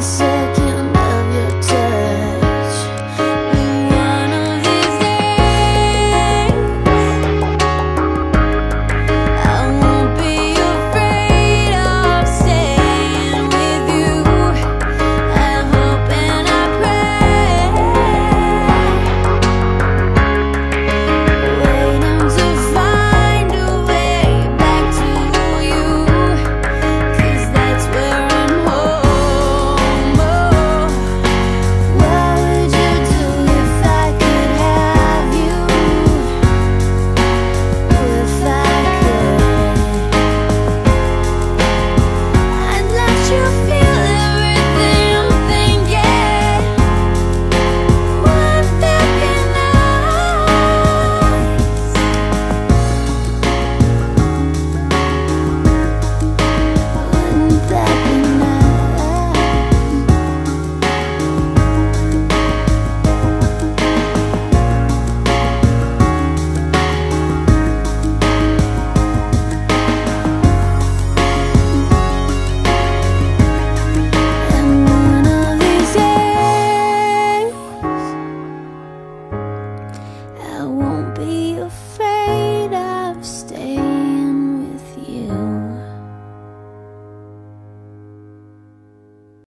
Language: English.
sunset